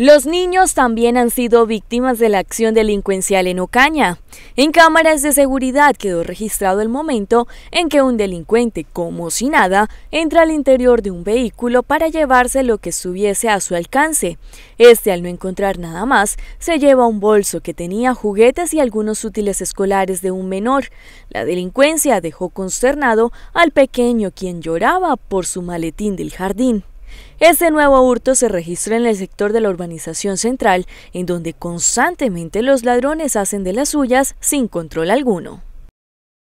Los niños también han sido víctimas de la acción delincuencial en Ocaña. En cámaras de seguridad quedó registrado el momento en que un delincuente, como si nada, entra al interior de un vehículo para llevarse lo que estuviese a su alcance. Este, al no encontrar nada más, se lleva un bolso que tenía juguetes y algunos útiles escolares de un menor. La delincuencia dejó consternado al pequeño quien lloraba por su maletín del jardín. Este nuevo hurto se registra en el sector de la urbanización central, en donde constantemente los ladrones hacen de las suyas sin control alguno.